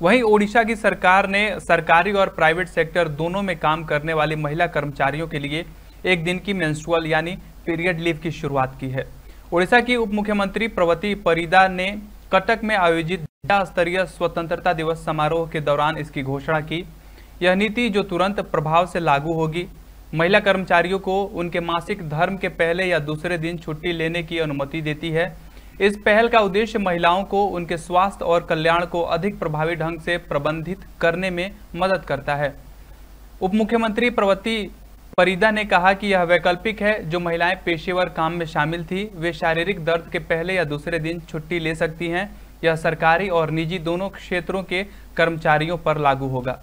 वहीं ओडिशा की सरकार ने सरकारी और प्राइवेट सेक्टर दोनों में काम करने वाली महिला कर्मचारियों के लिए एक दिन की मेंस्ट्रुअल यानी पीरियड लीव की शुरुआत की है। ओडिशा की उप मुख्यमंत्री प्रवती परिदा ने कटक में आयोजित जिला स्तरीय स्वतंत्रता दिवस समारोह के दौरान इसकी घोषणा की। यह नीति जो तुरंत प्रभाव से लागू होगी, महिला कर्मचारियों को उनके मासिक धर्म के पहले या दूसरे दिन छुट्टी लेने की अनुमति देती है इस पहल का उद्देश्य महिलाओं को उनके स्वास्थ्य और कल्याण को अधिक प्रभावी ढंग से प्रबंधित करने में मदद करता है। उप मुख्यमंत्री प्रवती परिदा ने कहा कि यह वैकल्पिक है, जो महिलाएँ पेशेवर काम में शामिल थी, वे शारीरिक दर्द के पहले या दूसरे दिन छुट्टी ले सकती हैं। यह सरकारी और निजी दोनों क्षेत्रों के कर्मचारियों पर लागू होगा।